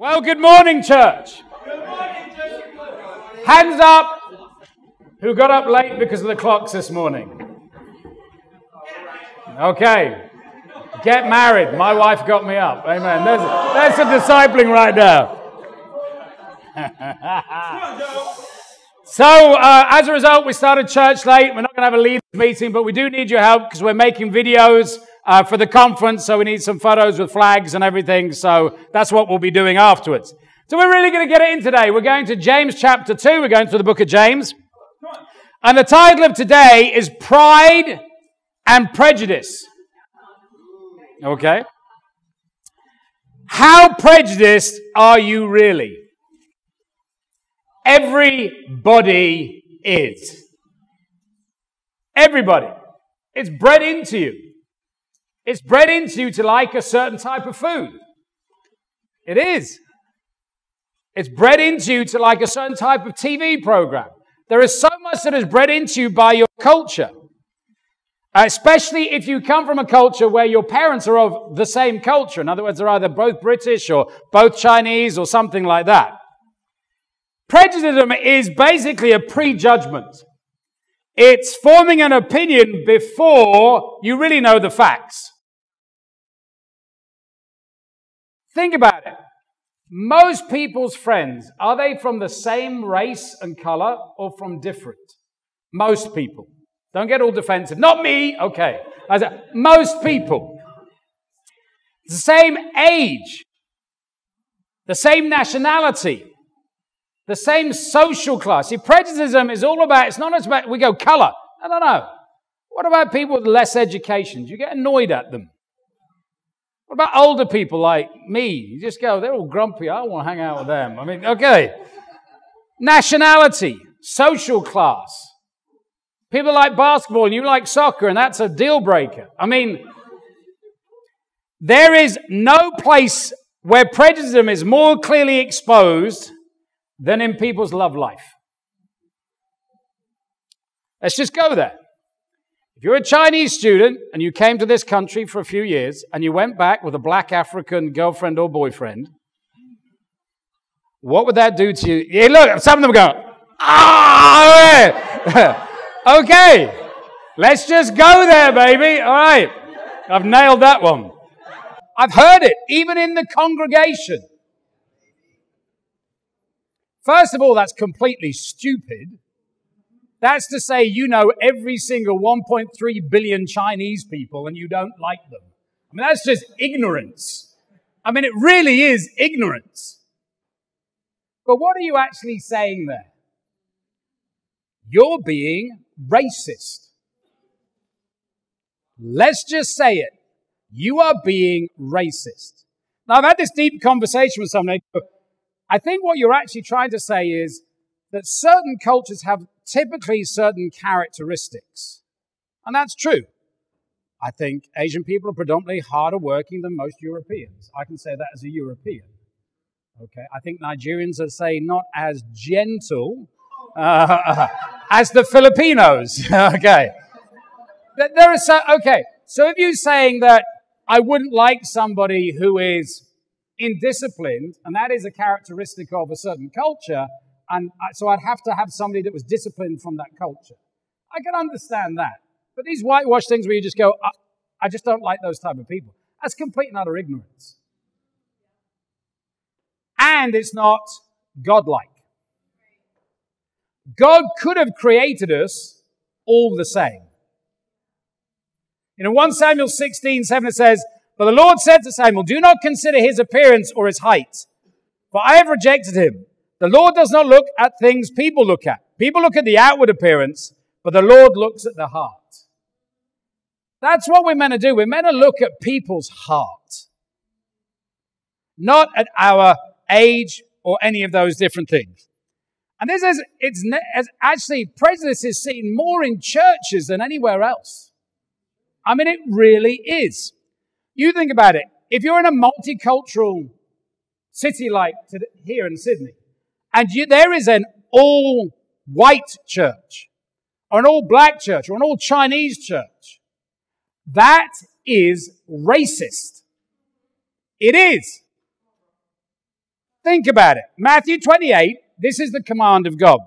Well, good morning, church. Hands up who got up late because of the clocks this morning. Okay. Get married. My wife got me up. Amen. There's, there's a discipling right now. so, uh, as a result, we started church late. We're not going to have a leaders meeting, but we do need your help because we're making videos uh, for the conference. So we need some photos with flags and everything. So that's what we'll be doing afterwards. So we're really going to get it in today. We're going to James chapter 2. We're going to the book of James. And the title of today is Pride and Prejudice. Okay? How prejudiced are you really? Everybody is. Everybody. It's bred into you. It's bred into you to like a certain type of food. It is. It's bred into you to like a certain type of TV program. There is so much that is bred into you by your culture. Uh, especially if you come from a culture where your parents are of the same culture. In other words, they're either both British or both Chinese or something like that. Prejudice is basically a prejudgment. It's forming an opinion before you really know the facts. Think about it. Most people's friends, are they from the same race and color or from different? Most people. Don't get all defensive. Not me. Okay. Said, most people. The same age. The same nationality. The same social class. See, prejudice is all about, it's not as about, we go color. I don't know. What about people with less education? Do you get annoyed at them? What about older people like me? You just go, they're all grumpy. I don't want to hang out with them. I mean, okay. Nationality, social class. People like basketball and you like soccer, and that's a deal breaker. I mean, there is no place where prejudice is more clearly exposed than in people's love life. Let's just go there. If you're a Chinese student and you came to this country for a few years and you went back with a black African girlfriend or boyfriend, what would that do to you? Yeah, look, some of them go, ah, okay, let's just go there, baby. All right, I've nailed that one. I've heard it, even in the congregation. First of all, that's completely stupid. That's to say, you know every single 1.3 billion Chinese people and you don't like them. I mean, that's just ignorance. I mean, it really is ignorance. But what are you actually saying there? You're being racist. Let's just say it. You are being racist. Now, I've had this deep conversation with somebody. I think what you're actually trying to say is that certain cultures have typically certain characteristics. And that's true. I think Asian people are predominantly harder working than most Europeans. I can say that as a European. Okay, I think Nigerians are, say, not as gentle uh, as the Filipinos. okay. There is so, okay, so if you're saying that I wouldn't like somebody who is indisciplined, and that is a characteristic of a certain culture, and so I'd have to have somebody that was disciplined from that culture. I can understand that. But these whitewash things where you just go, I, I just don't like those type of people. That's complete and utter ignorance. And it's not godlike. God could have created us all the same. In 1 Samuel 16, 7, it says, But the Lord said to Samuel, Do not consider his appearance or his height, for I have rejected him. The Lord does not look at things people look at. People look at the outward appearance, but the Lord looks at the heart. That's what we're meant to do. We're meant to look at people's heart, not at our age or any of those different things. And this is, it's, it's actually, prejudice is seen more in churches than anywhere else. I mean, it really is. You think about it. If you're in a multicultural city like here in Sydney, and you, there is an all white church, or an all black church, or an all Chinese church. That is racist. It is. think about it. Matthew 28, this is the command of God.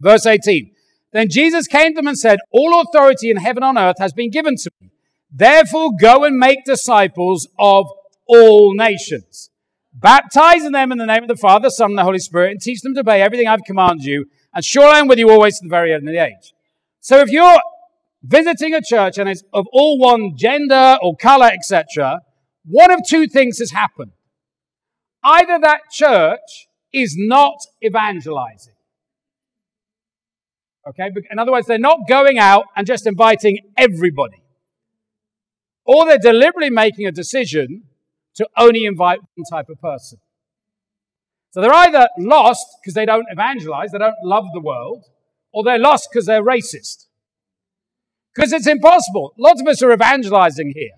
Verse 18. Then Jesus came to them and said, All authority in heaven and on earth has been given to me. Therefore go and make disciples of all nations, baptizing them in the name of the Father, Son, and the Holy Spirit, and teach them to obey everything I've commanded you. And surely I'm with you always to the very end of the age. So if you're visiting a church and it's of all one gender or color, etc., one of two things has happened. Either that church is not evangelizing. Okay? In other words, they're not going out and just inviting everybody. Or they're deliberately making a decision to only invite one type of person. So they're either lost because they don't evangelize, they don't love the world, or they're lost because they're racist. Because it's impossible. Lots of us are evangelizing here.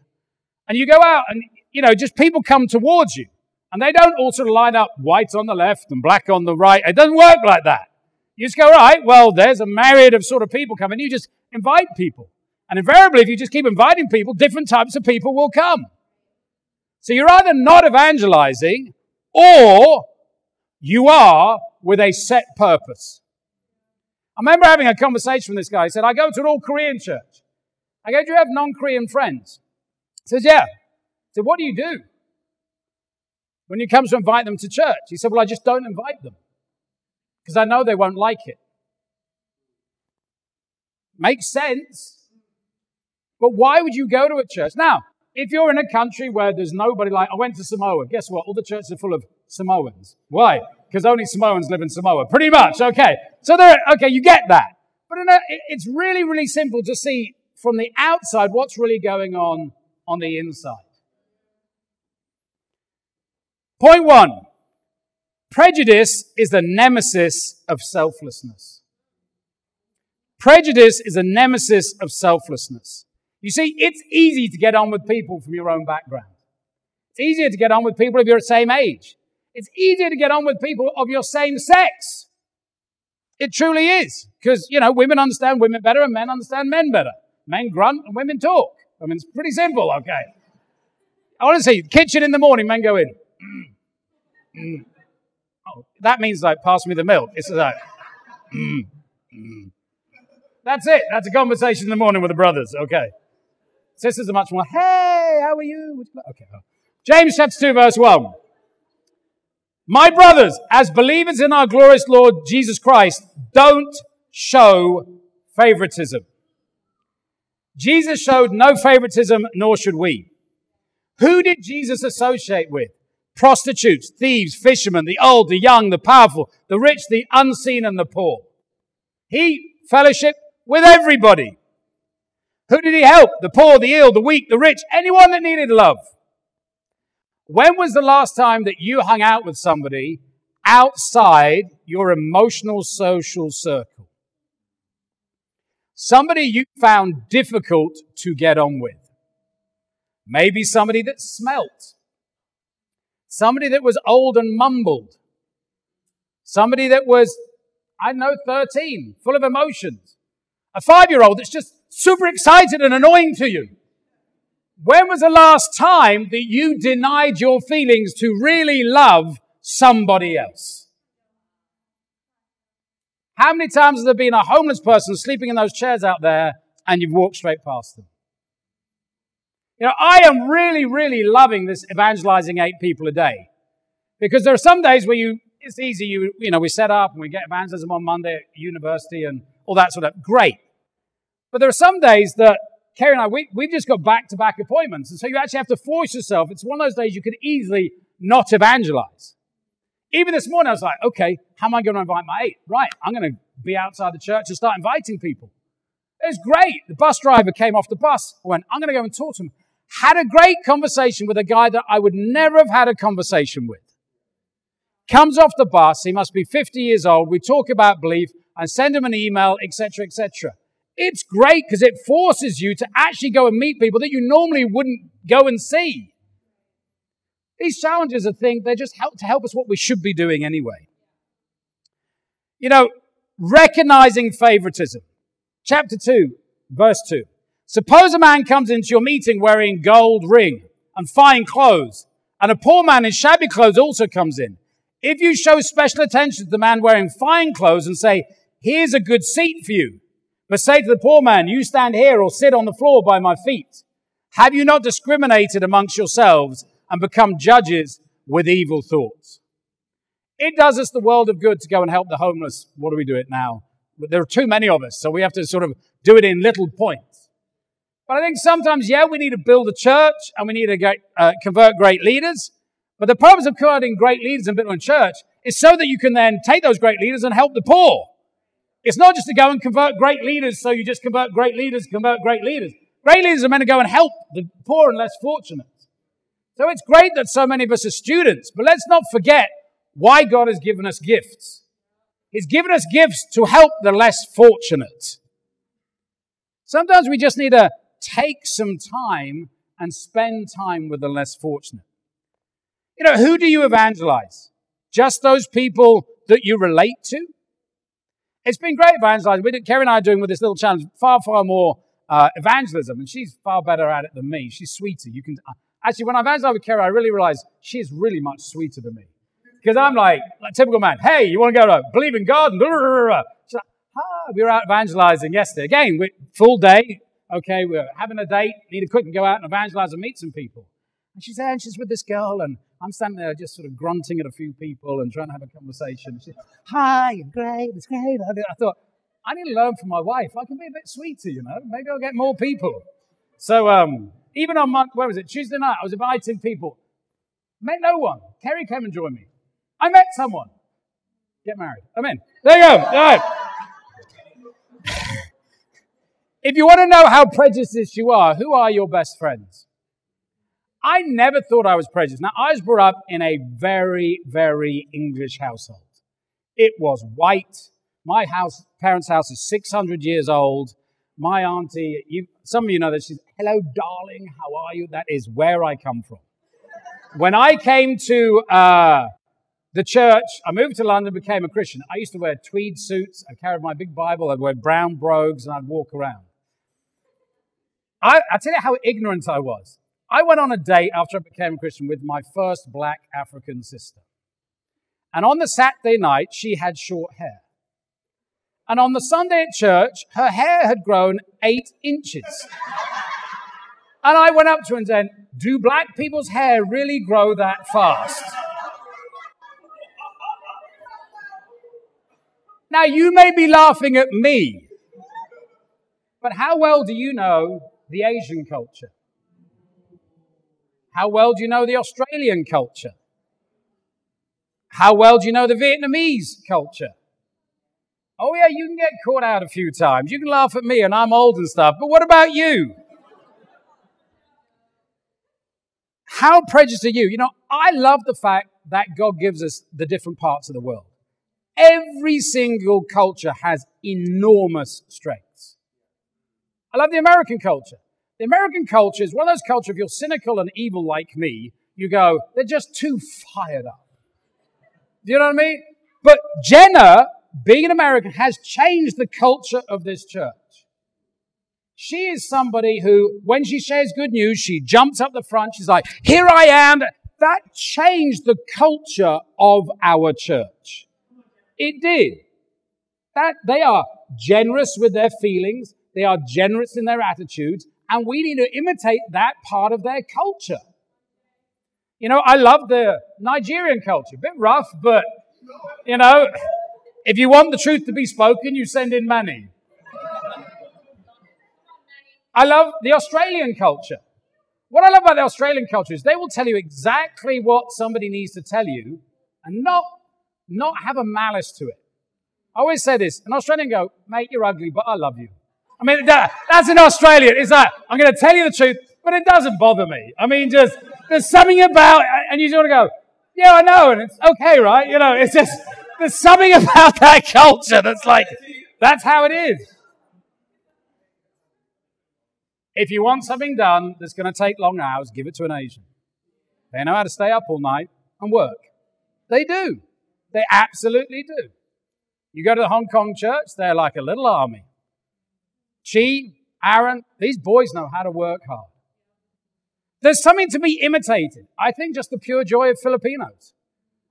And you go out and, you know, just people come towards you. And they don't all sort of line up white on the left and black on the right. It doesn't work like that. You just go, right, well, there's a myriad of sort of people coming. You just invite people. And invariably, if you just keep inviting people, different types of people will come. So you're either not evangelizing or you are with a set purpose. I remember having a conversation with this guy. He said, I go to an all Korean church. I go, Do you have non Korean friends? He says, Yeah. I said, What do you do when you come to invite them to church? He said, Well, I just don't invite them because I know they won't like it. Makes sense. But why would you go to a church? Now, if you're in a country where there's nobody like, I went to Samoa, guess what? All the churches are full of Samoans. Why? Because only Samoans live in Samoa. Pretty much. Okay. So there, okay, you get that. But a, it's really, really simple to see from the outside what's really going on on the inside. Point one. Prejudice is the nemesis of selflessness. Prejudice is a nemesis of selflessness. You see, it's easy to get on with people from your own background. It's easier to get on with people of your same age. It's easier to get on with people of your same sex. It truly is. Because, you know, women understand women better and men understand men better. Men grunt and women talk. I mean, it's pretty simple, okay? I want to see, kitchen in the morning, men go in. Mm. Oh, that means like, pass me the milk. It's like, mm. That's it. That's a conversation in the morning with the brothers, okay? Sisters are much more, hey, how are you? Okay. James chapter 2, verse 1. My brothers, as believers in our glorious Lord Jesus Christ, don't show favoritism. Jesus showed no favoritism, nor should we. Who did Jesus associate with? Prostitutes, thieves, fishermen, the old, the young, the powerful, the rich, the unseen, and the poor. He fellowship with everybody. Who did he help? The poor, the ill, the weak, the rich, anyone that needed love. When was the last time that you hung out with somebody outside your emotional social circle? Somebody you found difficult to get on with. Maybe somebody that smelt. Somebody that was old and mumbled. Somebody that was, I don't know, 13, full of emotions. A five year old that's just super excited and annoying to you. When was the last time that you denied your feelings to really love somebody else? How many times has there been a homeless person sleeping in those chairs out there and you've walked straight past them? You know, I am really, really loving this evangelizing eight people a day. Because there are some days where you, it's easy, you, you know, we set up and we get evangelism on Monday at university and all that sort of, great. But there are some days that Kerry and I, we, we've just got back to back appointments. And so you actually have to force yourself. It's one of those days you could easily not evangelize. Even this morning, I was like, okay, how am I going to invite my eight? Right, I'm going to be outside the church and start inviting people. It was great. The bus driver came off the bus. I went, I'm going to go and talk to him. Had a great conversation with a guy that I would never have had a conversation with. Comes off the bus. He must be 50 years old. We talk about belief. I send him an email, etc., etc. It's great because it forces you to actually go and meet people that you normally wouldn't go and see. These challenges are things, they're just help to help us what we should be doing anyway. You know, recognizing favoritism. Chapter 2, verse 2. Suppose a man comes into your meeting wearing gold ring and fine clothes, and a poor man in shabby clothes also comes in. If you show special attention to the man wearing fine clothes and say, here's a good seat for you, but say to the poor man, you stand here or sit on the floor by my feet, have you not discriminated amongst yourselves and become judges with evil thoughts? It does us the world of good to go and help the homeless. What do we do it now? There are too many of us, so we have to sort of do it in little points. But I think sometimes, yeah, we need to build a church and we need to get, uh, convert great leaders. But the purpose of converting great leaders and building a church is so that you can then take those great leaders and help the poor. It's not just to go and convert great leaders so you just convert great leaders, convert great leaders. Great leaders are meant to go and help the poor and less fortunate. So it's great that so many of us are students, but let's not forget why God has given us gifts. He's given us gifts to help the less fortunate. Sometimes we just need to take some time and spend time with the less fortunate. You know, who do you evangelize? Just those people that you relate to? It's been great evangelizing. We did, Kerry and I are doing with this little challenge far, far more uh, evangelism, and she's far better at it than me. She's sweeter. You can uh, actually, when I evangelize with Kerry, I really realize she's really much sweeter than me. Because I'm like, like typical man. Hey, you want to go to believe in God? And blah, blah, blah, She's like, ah, we were out evangelizing yesterday. Again, we, full day. Okay, we're having a date. Need to quickly go out and evangelize and meet some people. And she's there and she's with this girl, and I'm standing there just sort of grunting at a few people and trying to have a conversation. She's, hi, great, it's great. I thought, I need to learn from my wife. I can be a bit sweeter, you know. Maybe I'll get more people. So um, even on my, where was it? Tuesday night, I was inviting people. Met no one. Kerry came and joined me. I met someone. Get married. I'm in. There you go. All right. if you want to know how prejudiced you are, who are your best friends? I never thought I was prejudiced. Now, I was brought up in a very, very English household. It was white. My house, parents' house is 600 years old. My auntie, you, some of you know that she's, hello, darling, how are you? That is where I come from. When I came to uh, the church, I moved to London, became a Christian. I used to wear tweed suits. I carried my big Bible. I'd wear brown brogues and I'd walk around. I, I tell you how ignorant I was. I went on a date after I became a Christian with my first black African sister. And on the Saturday night, she had short hair. And on the Sunday at church, her hair had grown eight inches. And I went up to her and said, Do black people's hair really grow that fast? Now, you may be laughing at me, but how well do you know the Asian culture? How well do you know the Australian culture? How well do you know the Vietnamese culture? Oh, yeah, you can get caught out a few times. You can laugh at me and I'm old and stuff, but what about you? How prejudiced are you? You know, I love the fact that God gives us the different parts of the world. Every single culture has enormous strengths. I love the American culture. The American culture is one of those cultures, if you're cynical and evil like me, you go, they're just too fired up. Do you know what I mean? But Jenna, being an American, has changed the culture of this church. She is somebody who, when she shares good news, she jumps up the front. She's like, here I am. That changed the culture of our church. It did. That they are generous with their feelings. They are generous in their attitudes and we need to imitate that part of their culture. You know, I love the Nigerian culture. A bit rough, but, you know, if you want the truth to be spoken, you send in money. I love the Australian culture. What I love about the Australian culture is they will tell you exactly what somebody needs to tell you and not, not have a malice to it. I always say this an Australian go, mate, you're ugly, but I love you. I mean, that, that's an Australian. It's like, I'm going to tell you the truth, but it doesn't bother me. I mean, just, there's something about, and you sort of go, yeah, I know, and it's okay, right? You know, it's just, there's something about that culture that's like, that's how it is. If you want something done that's going to take long hours, give it to an Asian. They know how to stay up all night and work. They do. They absolutely do. You go to the Hong Kong church, they're like a little army. She, Aaron, these boys know how to work hard. There's something to be imitated. I think just the pure joy of Filipinos.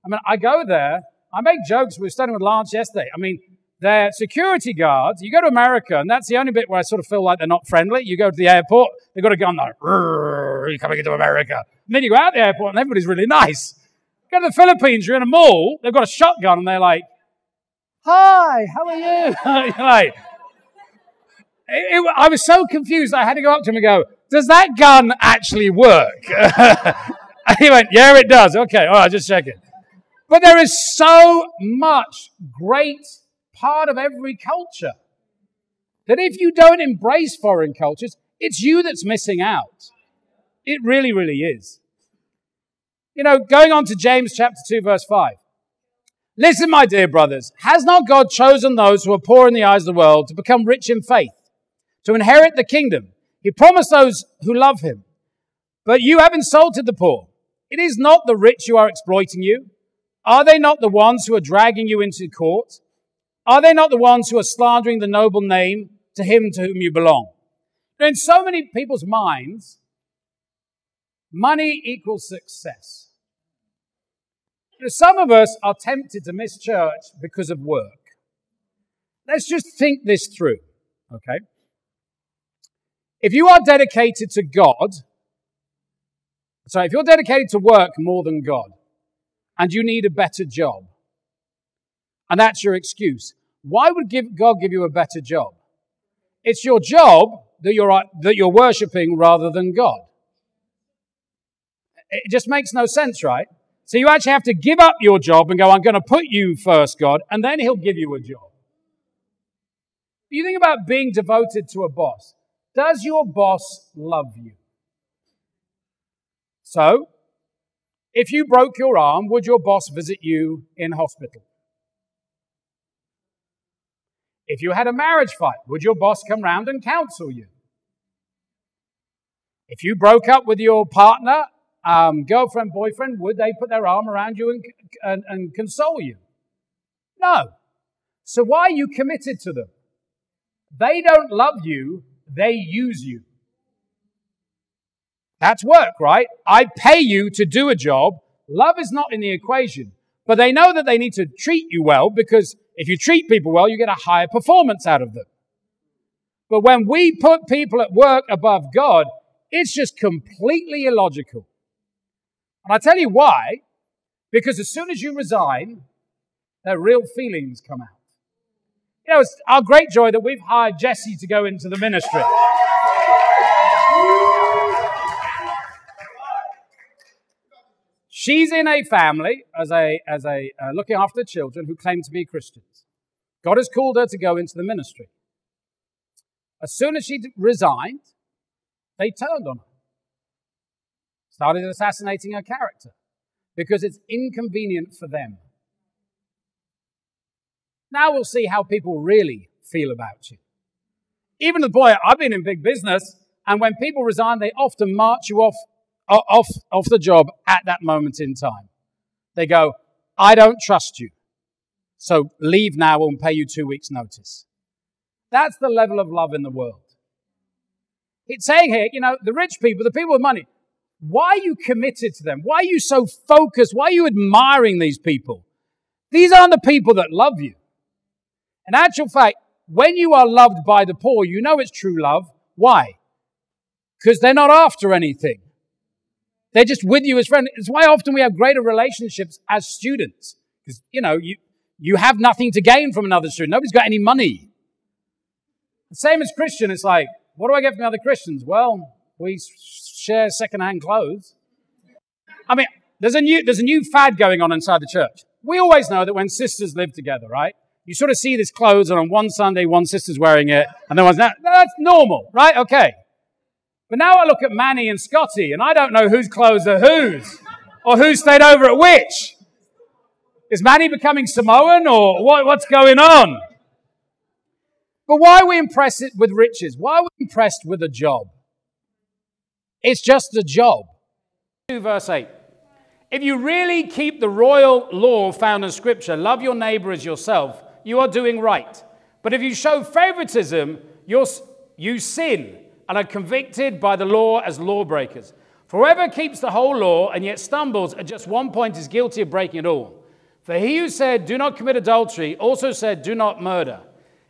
I mean, I go there, I make jokes. We were studying with Lance yesterday. I mean, they're security guards. You go to America, and that's the only bit where I sort of feel like they're not friendly. You go to the airport, they've got a gun like, you're coming into America. And then you go out the airport, and everybody's really nice. Go to the Philippines, you're in a mall, they've got a shotgun, and they're like, hi, how are you? like, it, it, I was so confused, I had to go up to him and go, does that gun actually work? he went, yeah, it does. Okay, all right, just check it. But there is so much great part of every culture. That if you don't embrace foreign cultures, it's you that's missing out. It really, really is. You know, going on to James chapter 2, verse 5. Listen, my dear brothers, has not God chosen those who are poor in the eyes of the world to become rich in faith, to inherit the kingdom? He promised those who love him. But you have insulted the poor. It is not the rich who are exploiting you. Are they not the ones who are dragging you into court? Are they not the ones who are slandering the noble name to him to whom you belong? In so many people's minds, money equals success. Some of us are tempted to miss church because of work. Let's just think this through, okay? If you are dedicated to God, so if you're dedicated to work more than God, and you need a better job, and that's your excuse, why would give, God give you a better job? It's your job that you're, that you're worshiping rather than God. It just makes no sense, right? So you actually have to give up your job and go, I'm going to put you first, God, and then He'll give you a job. You think about being devoted to a boss. Does your boss love you? So, if you broke your arm, would your boss visit you in hospital? If you had a marriage fight, would your boss come round and counsel you? If you broke up with your partner, um, girlfriend, boyfriend, would they put their arm around you and, and, and console you? No. So why are you committed to them? They don't love you, they use you. That's work, right? I pay you to do a job. Love is not in the equation. But they know that they need to treat you well because if you treat people well, you get a higher performance out of them. But when we put people at work above God, it's just completely illogical. And I tell you why. Because as soon as you resign, their real feelings come out. You know, it's our great joy that we've hired Jesse to go into the ministry. She's in a family as a, as a uh, looking after children who claim to be Christians. God has called her to go into the ministry. As soon as she resigned, they turned on her, started assassinating her character because it's inconvenient for them. Now we'll see how people really feel about you. Even the boy, I've been in big business, and when people resign, they often march you off off, off the job at that moment in time. They go, I don't trust you. So leave now and pay you two weeks' notice. That's the level of love in the world. It's saying here, you know, the rich people, the people with money, why are you committed to them? Why are you so focused? Why are you admiring these people? These aren't the people that love you. In actual fact, when you are loved by the poor, you know it's true love. Why? Because they're not after anything. They're just with you as friends. It's why often we have greater relationships as students. Because, you know, you, you have nothing to gain from another student. Nobody's got any money. The same as Christian. It's like, what do I get from other Christians? Well, we share secondhand clothes. I mean, there's a new, there's a new fad going on inside the church. We always know that when sisters live together, right? You sort of see this clothes, and on one Sunday, one sister's wearing it, and then one's not. That's normal, right? Okay. But now I look at Manny and Scotty, and I don't know whose clothes are whose, or who stayed over at which. Is Manny becoming Samoan, or what, what's going on? But why are we impressed with riches? Why are we impressed with a job? It's just a job. Verse 8. If you really keep the royal law found in Scripture, love your neighbor as yourself, you are doing right. But if you show favoritism, you sin and are convicted by the law as lawbreakers. For whoever keeps the whole law and yet stumbles at just one point is guilty of breaking it all. For he who said, Do not commit adultery, also said, Do not murder.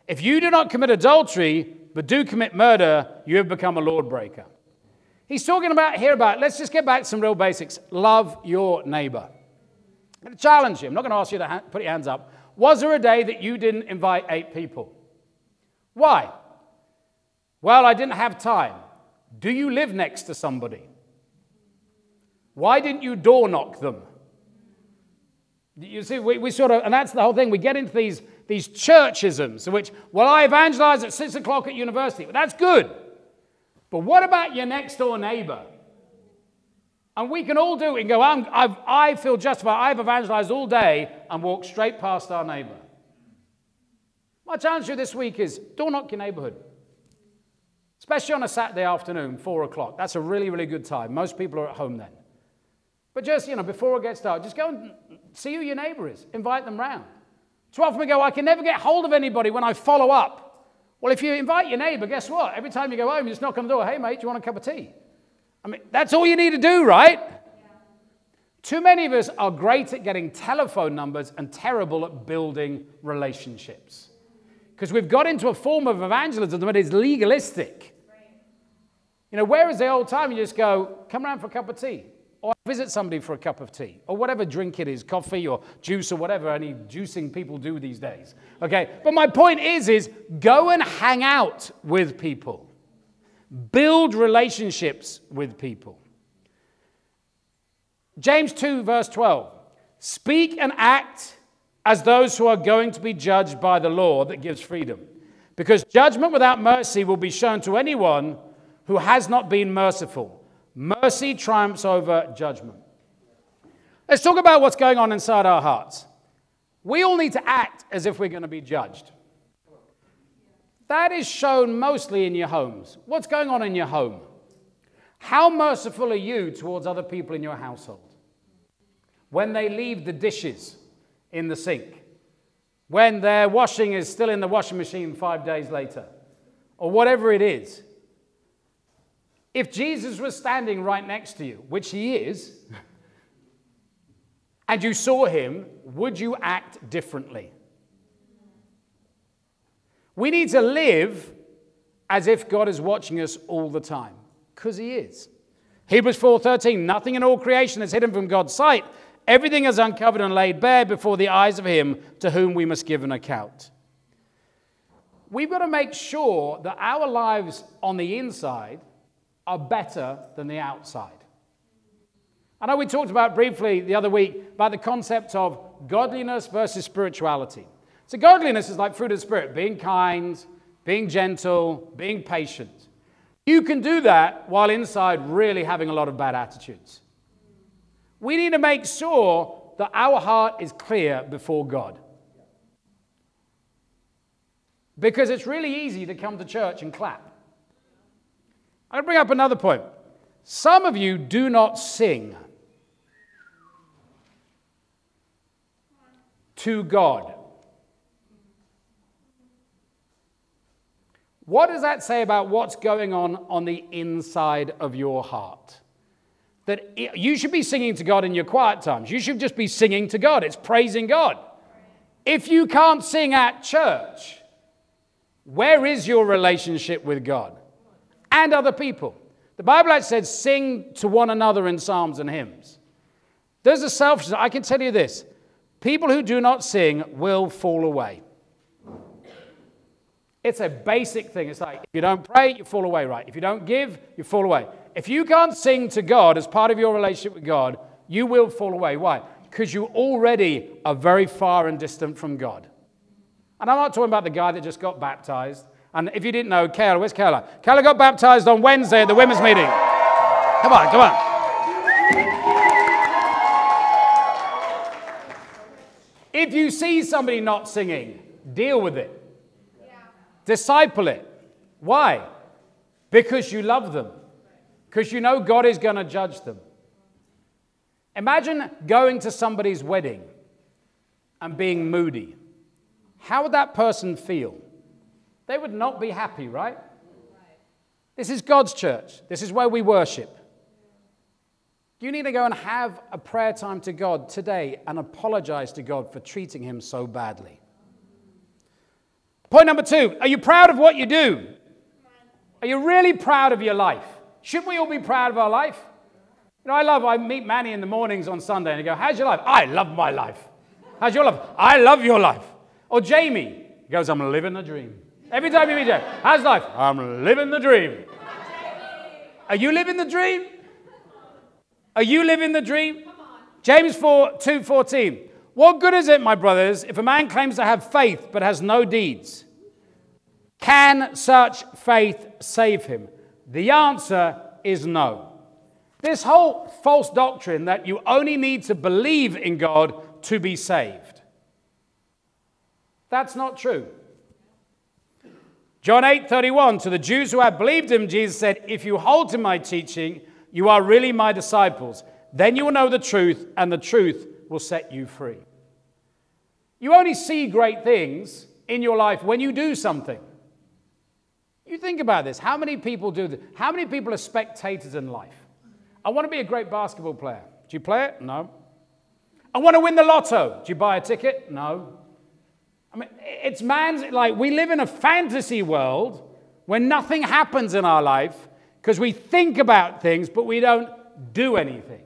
If you do not commit adultery, but do commit murder, you have become a lawbreaker. He's talking about here about, let's just get back to some real basics. Love your neighbor. I'm going to challenge you. I'm not going to ask you to ha- put your hands up. Was there a day that you didn't invite eight people? Why? Well, I didn't have time. Do you live next to somebody? Why didn't you door knock them? You see, we, we sort of, and that's the whole thing. We get into these, these churchisms, which, well, I evangelize at six o'clock at university. Well, that's good. But what about your next door neighbor? And we can all do it and go, I feel justified. I've evangelized all day and walked straight past our neighbor. My challenge to you this week is door knock your neighborhood. Especially on a Saturday afternoon, four o'clock. That's a really, really good time. Most people are at home then. But just, you know, before it gets dark, just go and see who your neighbor is. Invite them round. Too often we go, I can never get hold of anybody when I follow up. Well, if you invite your neighbor, guess what? Every time you go home, you just knock on the door. Hey, mate, do you want a cup of tea? I mean, that's all you need to do, right? Too many of us are great at getting telephone numbers and terrible at building relationships. Because we've got into a form of evangelism that is legalistic. You know, where is the old time you just go, come around for a cup of tea? or visit somebody for a cup of tea, or whatever drink it is, coffee or juice or whatever any juicing people do these days. Okay, but my point is, is go and hang out with people. Build relationships with people. James 2, verse 12. Speak and act as those who are going to be judged by the law that gives freedom. Because judgment without mercy will be shown to anyone who has not been merciful. Mercy triumphs over judgment. Let's talk about what's going on inside our hearts. We all need to act as if we're going to be judged. That is shown mostly in your homes. What's going on in your home? How merciful are you towards other people in your household? When they leave the dishes in the sink, when their washing is still in the washing machine five days later, or whatever it is. If Jesus was standing right next to you, which he is, and you saw him, would you act differently? We need to live as if God is watching us all the time, because he is. Hebrews 4:13 Nothing in all creation is hidden from God's sight. Everything is uncovered and laid bare before the eyes of him to whom we must give an account. We've got to make sure that our lives on the inside are better than the outside. I know we talked about briefly the other week about the concept of godliness versus spirituality. So, godliness is like fruit of the Spirit being kind, being gentle, being patient. You can do that while inside really having a lot of bad attitudes. We need to make sure that our heart is clear before God. Because it's really easy to come to church and clap. I'll bring up another point. Some of you do not sing to God. What does that say about what's going on on the inside of your heart? That you should be singing to God in your quiet times. You should just be singing to God. It's praising God. If you can't sing at church, where is your relationship with God? and other people. The Bible actually says, sing to one another in psalms and hymns. There's a selfishness. I can tell you this people who do not sing will fall away. It's a basic thing. It's like if you don't pray, you fall away, right? If you don't give, you fall away. If you can't sing to God as part of your relationship with God, you will fall away. Why? Because you already are very far and distant from God. And I'm not talking about the guy that just got baptized and if you didn't know, Kayla, where's Kayla? Kayla got baptized on Wednesday at the women's meeting. Come on, come on. If you see somebody not singing, deal with it. Disciple it. Why? Because you love them. Because you know God is going to judge them. Imagine going to somebody's wedding and being moody. How would that person feel? they would not be happy, right? This is God's church. This is where we worship. You need to go and have a prayer time to God today and apologize to God for treating him so badly. Point number two Are you proud of what you do? Are you really proud of your life? Shouldn't we all be proud of our life? You know, I love, I meet Manny in the mornings on Sunday and I go, How's your life? I love my life. How's your life? I love your life. Or Jamie he goes, I'm living the dream. Every time you meet Jamie, how's life? I'm living the dream. Are you living the dream? Are you living the dream? James 4 2 14. What good is it, my brothers, if a man claims to have faith but has no deeds? Can such faith save him? The answer is no. This whole false doctrine that you only need to believe in God to be saved. That's not true. John 8 31, to the Jews who had believed him, Jesus said, If you hold to my teaching, you are really my disciples. Then you will know the truth, and the truth will set you free. You only see great things in your life when you do something. You think about this. How many people do this? How many people are spectators in life? I want to be a great basketball player. Do you play it? No. I want to win the lotto. Do you buy a ticket? No. I mean, it's man's, like, we live in a fantasy world where nothing happens in our life because we think about things, but we don't do anything.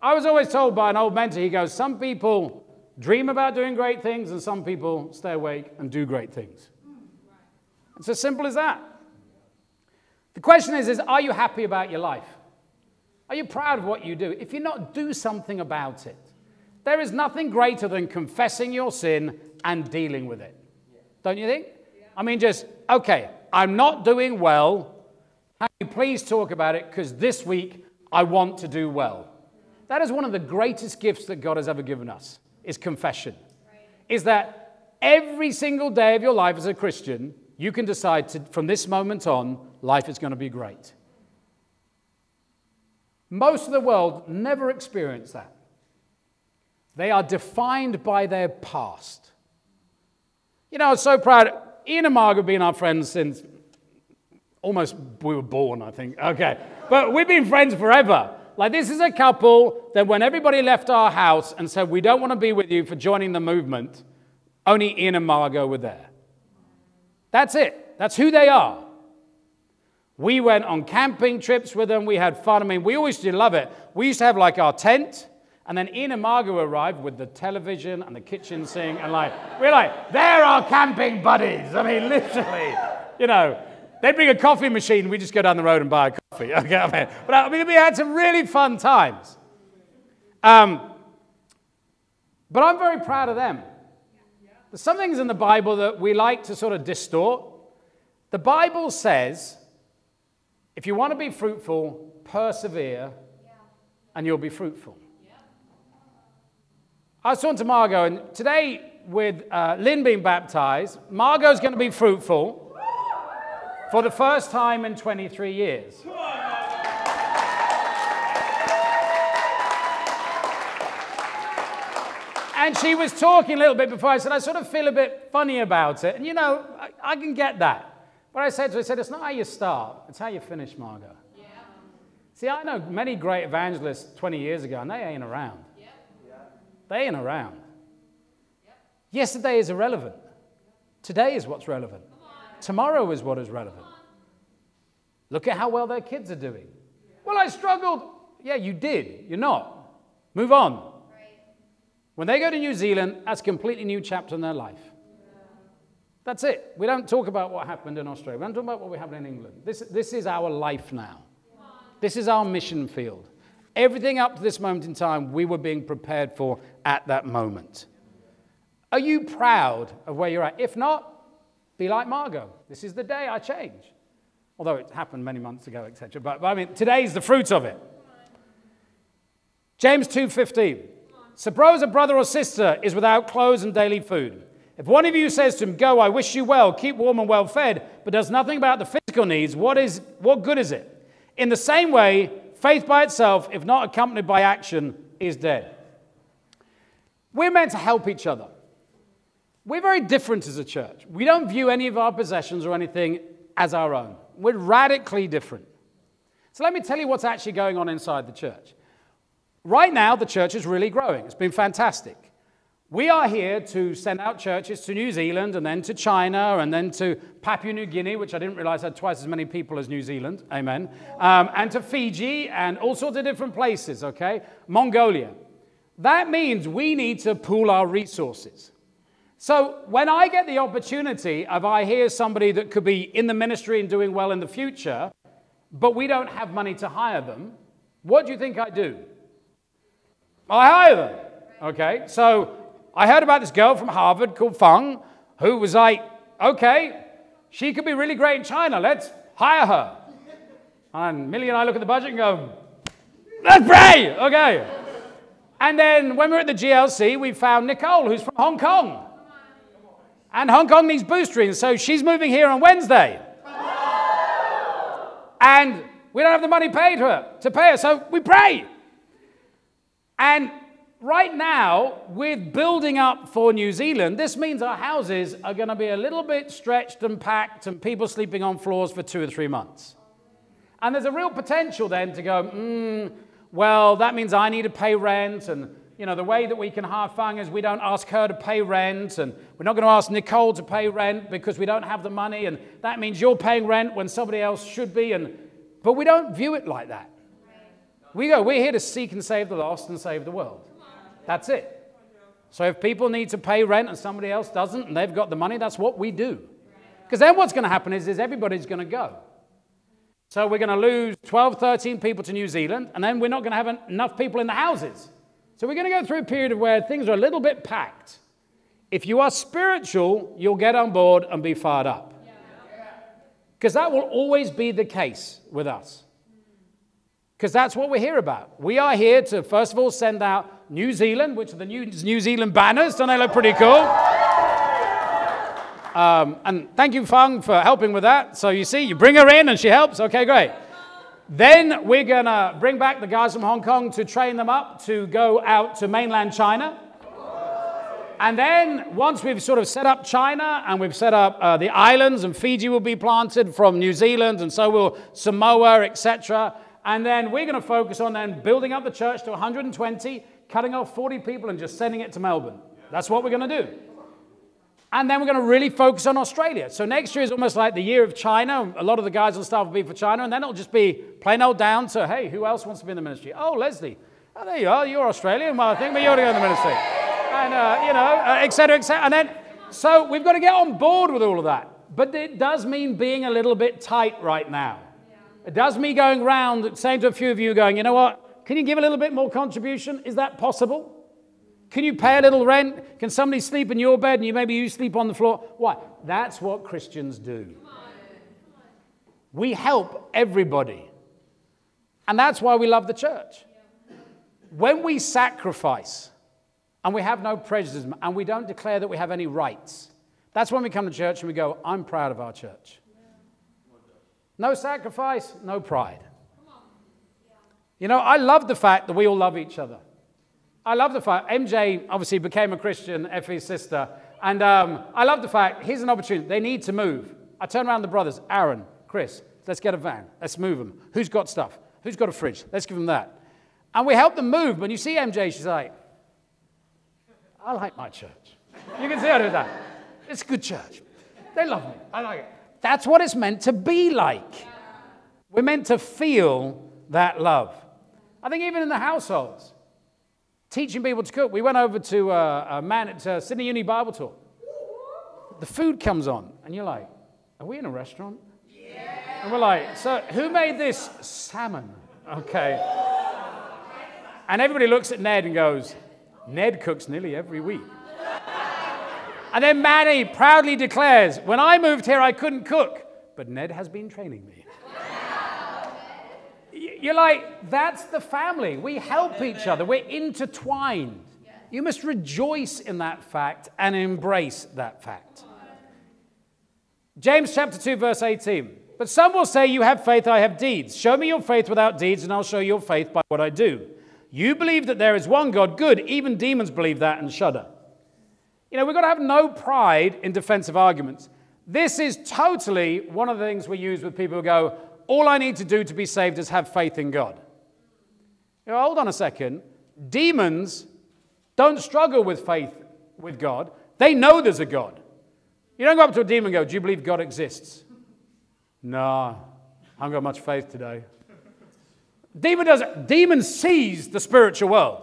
I was always told by an old mentor, he goes, Some people dream about doing great things, and some people stay awake and do great things. Hmm, it's as simple as that. The question is, is are you happy about your life? Are you proud of what you do? If you're not, do something about it. There is nothing greater than confessing your sin and dealing with it. Don't you think? I mean, just, okay, I'm not doing well. Can you please talk about it? Because this week I want to do well. That is one of the greatest gifts that God has ever given us, is confession. Is that every single day of your life as a Christian, you can decide to, from this moment on, life is going to be great. Most of the world never experience that. They are defined by their past. You know, I was so proud. Ian and Margaret have been our friends since almost we were born, I think. Okay. But we've been friends forever. Like, this is a couple that when everybody left our house and said, We don't want to be with you for joining the movement, only Ian and Margot were there. That's it. That's who they are. We went on camping trips with them. We had fun. I mean, we always did love it. We used to have like our tent, and then Ian and Margot arrived with the television and the kitchen sink, and like, we're like, they're our camping buddies. I mean, literally, you know, they'd bring a coffee machine, we just go down the road and buy a coffee. Okay, I mean, but I mean, we had some really fun times. Um, but I'm very proud of them. There's some things in the Bible that we like to sort of distort. The Bible says if you want to be fruitful, persevere and you'll be fruitful. I was talking to Margot, and today, with uh, Lynn being baptized, Margot's going to be fruitful for the first time in 23 years. And she was talking a little bit before I said, I sort of feel a bit funny about it. And you know, I, I can get that. But I said to her, I said, it's not how you start, it's how you finish, Margot. Yeah. See, I know many great evangelists 20 years ago, and they ain't around. Yeah. They ain't around. Yesterday is irrelevant. Today is what's relevant. Tomorrow is what is relevant. Look at how well their kids are doing. Well, I struggled. Yeah, you did. You're not. Move on. When they go to New Zealand, that's a completely new chapter in their life. That's it. We don't talk about what happened in Australia. We don't talk about what we happened in England. This, this is our life now. This is our mission field. Everything up to this moment in time, we were being prepared for at that moment. Are you proud of where you're at? If not, be like Margot. This is the day I change. Although it happened many months ago, etc. But, but I mean, today's the fruit of it. James 2:15. Suppose a brother or sister is without clothes and daily food. If one of you says to him, Go, I wish you well, keep warm and well fed, but does nothing about the physical needs, what, is, what good is it? In the same way, faith by itself, if not accompanied by action, is dead. We're meant to help each other. We're very different as a church. We don't view any of our possessions or anything as our own. We're radically different. So let me tell you what's actually going on inside the church. Right now, the church is really growing. It's been fantastic. We are here to send out churches to New Zealand and then to China and then to Papua New Guinea, which I didn't realize had twice as many people as New Zealand. Amen. Um, and to Fiji and all sorts of different places, okay? Mongolia. That means we need to pool our resources. So when I get the opportunity of I hear somebody that could be in the ministry and doing well in the future, but we don't have money to hire them, what do you think I do? I hire them. Okay, so I heard about this girl from Harvard called Fung who was like, okay, she could be really great in China. Let's hire her. And Millie and I look at the budget and go, let's pray. Okay. And then when we were at the GLC, we found Nicole, who's from Hong Kong. And Hong Kong needs boostering, so she's moving here on Wednesday. And we don't have the money paid her to pay her, so we pray. And right now, with building up for New Zealand, this means our houses are going to be a little bit stretched and packed and people sleeping on floors for two or three months. And there's a real potential then to go, mm, well, that means I need to pay rent. And, you know, the way that we can hire Fung is we don't ask her to pay rent. And we're not going to ask Nicole to pay rent because we don't have the money. And that means you're paying rent when somebody else should be. And, but we don't view it like that. We go, we're here to seek and save the lost and save the world. That's it. So if people need to pay rent and somebody else doesn't and they've got the money, that's what we do. Because then what's going to happen is, is everybody's going to go. So we're going to lose 12, 13 people to New Zealand, and then we're not going to have enough people in the houses. So we're going to go through a period of where things are a little bit packed. If you are spiritual, you'll get on board and be fired up. Because that will always be the case with us. Because that's what we're here about. We are here to, first of all, send out New Zealand, which are the New, New Zealand banners. Don't they look pretty cool? Um, and thank you, Fung, for helping with that. So you see, you bring her in and she helps. Okay, great. Then we're going to bring back the guys from Hong Kong to train them up to go out to mainland China. And then once we've sort of set up China and we've set up uh, the islands and Fiji will be planted from New Zealand and so will Samoa, etc. And then we're going to focus on then building up the church to 120, cutting off 40 people and just sending it to Melbourne. That's what we're going to do. And then we're going to really focus on Australia. So next year is almost like the year of China. A lot of the guys on staff will be for China, and then it'll just be plain old down to, hey, who else wants to be in the ministry? Oh, Leslie. Oh, there you are. You're Australian. Well, I think we ought to go in the ministry. And, uh, you know, uh, et cetera, et cetera. And then, so we've got to get on board with all of that. But it does mean being a little bit tight right now. It does me going around saying to a few of you, going, you know what? Can you give a little bit more contribution? Is that possible? Can you pay a little rent? Can somebody sleep in your bed and you maybe you sleep on the floor? Why? That's what Christians do. We help everybody. And that's why we love the church. When we sacrifice and we have no prejudice and we don't declare that we have any rights, that's when we come to church and we go, I'm proud of our church. No sacrifice, no pride. You know, I love the fact that we all love each other. I love the fact MJ obviously became a Christian, Effie's sister, and um, I love the fact here's an opportunity. They need to move. I turn around the brothers, Aaron, Chris, let's get a van. Let's move them. Who's got stuff? Who's got a fridge? Let's give them that. And we help them move. When you see MJ, she's like, I like my church. You can see her do that. It's a good church. They love me. I like it. That's what it's meant to be like. We're meant to feel that love. I think even in the households, teaching people to cook. We went over to uh, a man at uh, Sydney Uni Bible Talk. The food comes on, and you're like, Are we in a restaurant? Yeah. And we're like, So who made this salmon? Okay. And everybody looks at Ned and goes, Ned cooks nearly every week. And then Manny proudly declares, When I moved here, I couldn't cook, but Ned has been training me. You're like, that's the family. We help each other, we're intertwined. You must rejoice in that fact and embrace that fact. James chapter 2, verse 18. But some will say, You have faith, I have deeds. Show me your faith without deeds, and I'll show your faith by what I do. You believe that there is one God, good. Even demons believe that and shudder. You know, we've got to have no pride in defensive arguments. This is totally one of the things we use with people who go, All I need to do to be saved is have faith in God. You know, hold on a second. Demons don't struggle with faith with God, they know there's a God. You don't go up to a demon and go, Do you believe God exists? No, I haven't got much faith today. Demon does demon sees the spiritual world.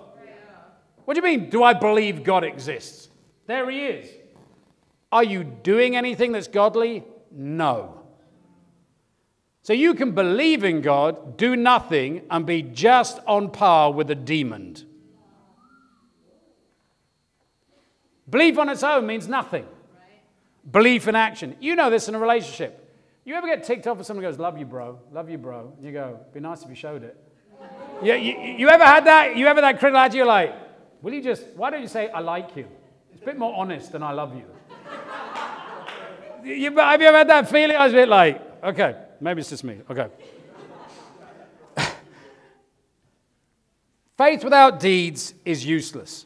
What do you mean? Do I believe God exists? There he is. Are you doing anything that's godly? No. So you can believe in God, do nothing, and be just on par with a demon. Belief on its own means nothing. Belief in action. You know this in a relationship. You ever get ticked off if someone goes, Love you, bro, love you, bro? And you go, Be nice if you showed it. you, you, you ever had that? You ever that critical attitude? You're like, Will you just, why don't you say, I like you? It's a bit more honest than I love you. you have you ever had that feeling? I was a bit like, Okay, maybe it's just me. Okay. Faith without deeds is useless.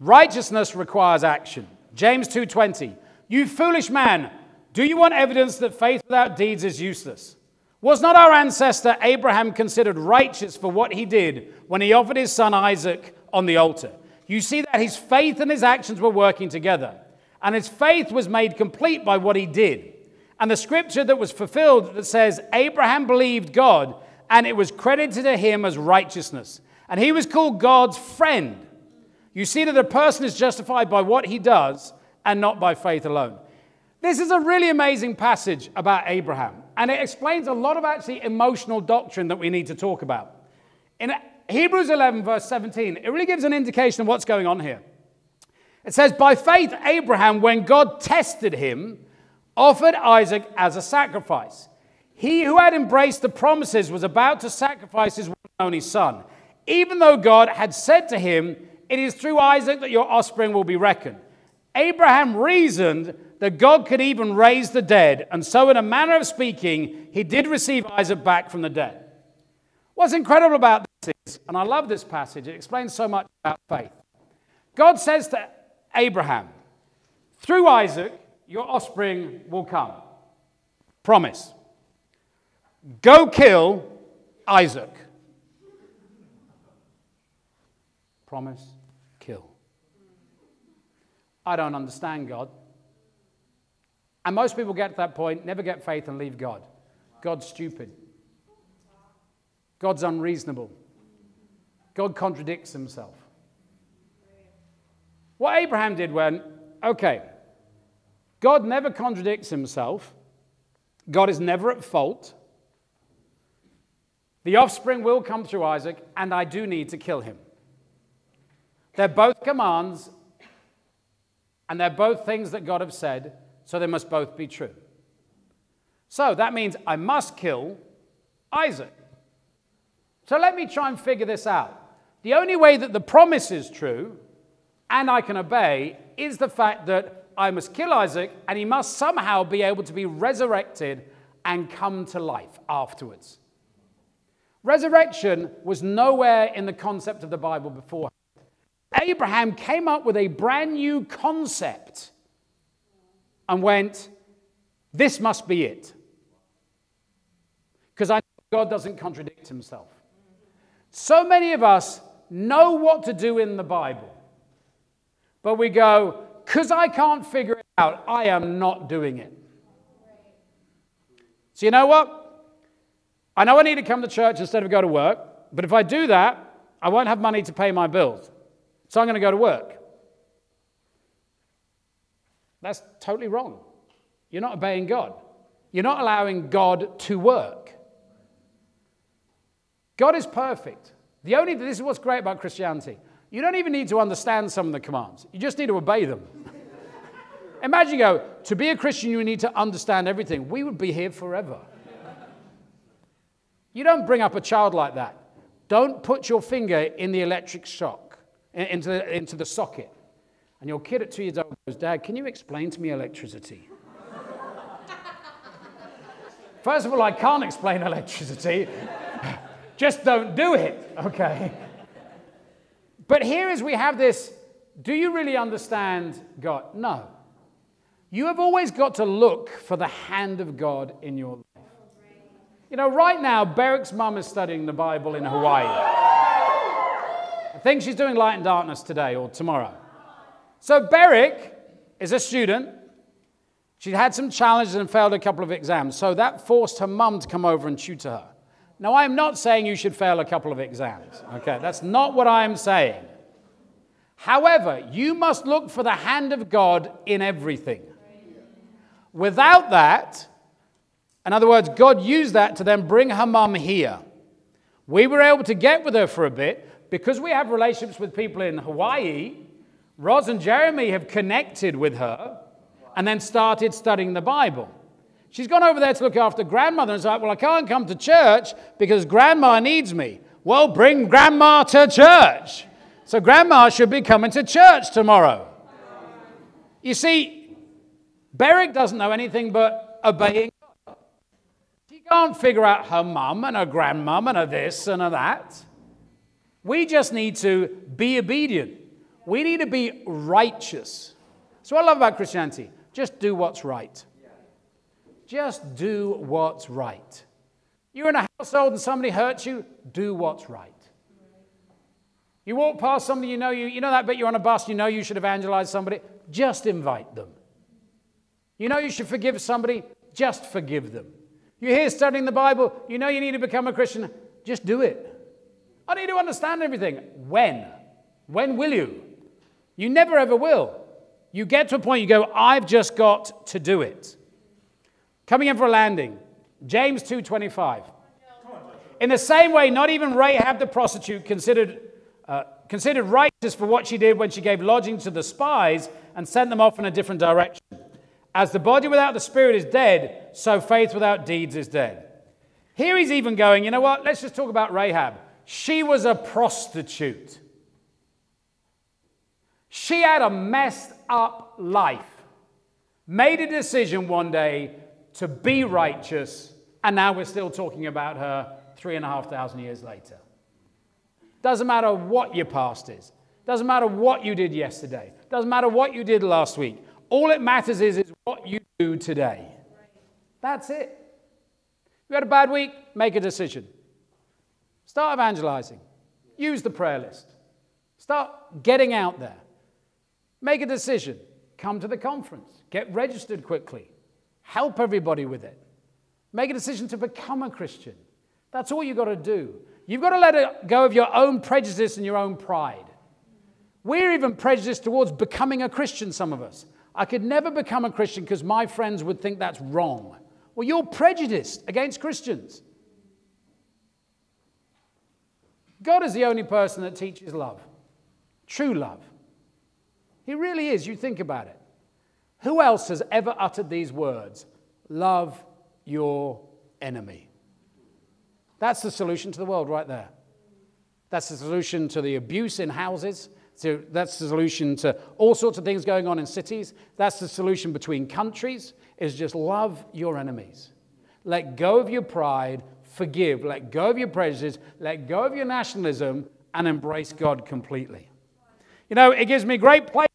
Righteousness requires action. James 2:20. You foolish man, do you want evidence that faith without deeds is useless? Was not our ancestor Abraham considered righteous for what he did when he offered his son Isaac on the altar? You see that his faith and his actions were working together, and his faith was made complete by what he did. And the scripture that was fulfilled that says, Abraham believed God, and it was credited to him as righteousness. And he was called God's friend. You see that a person is justified by what he does and not by faith alone. This is a really amazing passage about Abraham, and it explains a lot of actually emotional doctrine that we need to talk about. In Hebrews 11, verse 17, it really gives an indication of what's going on here. It says, By faith, Abraham, when God tested him, offered Isaac as a sacrifice. He who had embraced the promises was about to sacrifice his one and only son, even though God had said to him, It is through Isaac that your offspring will be reckoned. Abraham reasoned that God could even raise the dead, and so, in a manner of speaking, he did receive Isaac back from the dead. What's incredible about this is, and I love this passage, it explains so much about faith. God says to Abraham, through Isaac, your offspring will come. Promise. Go kill Isaac. Promise, kill. I don't understand God. And most people get to that point, never get faith, and leave God. God's stupid. God's unreasonable. God contradicts himself. What Abraham did when, okay, God never contradicts himself, God is never at fault. The offspring will come through Isaac, and I do need to kill him. They're both commands, and they're both things that God has said, so they must both be true. So that means I must kill Isaac. So let me try and figure this out. The only way that the promise is true and I can obey is the fact that I must kill Isaac and he must somehow be able to be resurrected and come to life afterwards. Resurrection was nowhere in the concept of the Bible before. Abraham came up with a brand new concept and went, This must be it. Because I know God doesn't contradict himself. So many of us know what to do in the Bible, but we go, Because I can't figure it out, I am not doing it. So, you know what? I know I need to come to church instead of go to work, but if I do that, I won't have money to pay my bills. So I'm going to go to work. That's totally wrong. You're not obeying God. You're not allowing God to work. God is perfect. The only this is what's great about Christianity. You don't even need to understand some of the commands. You just need to obey them. Imagine you go, to be a Christian, you need to understand everything. We would be here forever. You don't bring up a child like that. Don't put your finger in the electric shock, into the, into the socket. And your kid at two years old goes, Dad, can you explain to me electricity? First of all, I can't explain electricity. Just don't do it, okay? But here is we have this do you really understand God? No. You have always got to look for the hand of God in your life. You know, right now, Beric's mum is studying the Bible in Hawaii. I think she's doing light and darkness today or tomorrow. So Beric is a student. She'd had some challenges and failed a couple of exams. So that forced her mum to come over and tutor her. Now, I'm not saying you should fail a couple of exams. Okay, that's not what I'm saying. However, you must look for the hand of God in everything. Without that, in other words, God used that to then bring her mum here. We were able to get with her for a bit because we have relationships with people in Hawaii. Roz and Jeremy have connected with her and then started studying the Bible. She's gone over there to look after grandmother and is like, Well, I can't come to church because grandma needs me. Well, bring grandma to church. So grandma should be coming to church tomorrow. You see, Beric doesn't know anything but obeying God. She can't figure out her mum and her grandmum and her this and her that. We just need to be obedient. We need to be righteous. So, I love about Christianity just do what's right. Just do what's right. You're in a household and somebody hurts you, do what's right. You walk past somebody you know, you, you know that bit you're on a bus, you know you should evangelize somebody, just invite them. You know you should forgive somebody, just forgive them. You're here studying the Bible, you know you need to become a Christian, just do it. I need to understand everything. When? When will you? You never ever will. You get to a point you go, I've just got to do it. Coming in for a landing. James 2:25. In the same way, not even Rahab the prostitute considered, uh, considered righteous for what she did when she gave lodging to the spies and sent them off in a different direction. As the body without the spirit is dead, so faith without deeds is dead. Here he's even going, you know what? Let's just talk about Rahab. She was a prostitute. She had a messed up life, made a decision one day to be righteous, and now we're still talking about her three and a half thousand years later. Doesn't matter what your past is, doesn't matter what you did yesterday, doesn't matter what you did last week. All it matters is, is what you do today. That's it. You had a bad week, make a decision. Start evangelizing. Use the prayer list. Start getting out there. Make a decision. Come to the conference. Get registered quickly. Help everybody with it. Make a decision to become a Christian. That's all you've got to do. You've got to let go of your own prejudice and your own pride. We're even prejudiced towards becoming a Christian, some of us. I could never become a Christian because my friends would think that's wrong. Well, you're prejudiced against Christians. God is the only person that teaches love, true love. He really is. You think about it. Who else has ever uttered these words? Love your enemy. That's the solution to the world right there. That's the solution to the abuse in houses. So that's the solution to all sorts of things going on in cities. That's the solution between countries is just love your enemies. Let go of your pride, forgive, let go of your prejudice, let go of your nationalism, and embrace God completely. You know, it gives me great pleasure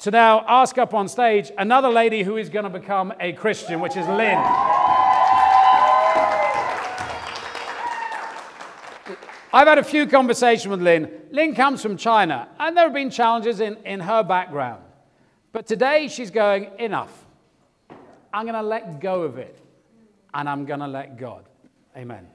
to now ask up on stage another lady who is going to become a Christian, which is Lynn. I've had a few conversations with Lynn. Lynn comes from China, and there have been challenges in, in her background. But today she's going, enough. I'm going to let go of it, and I'm going to let God. Amen.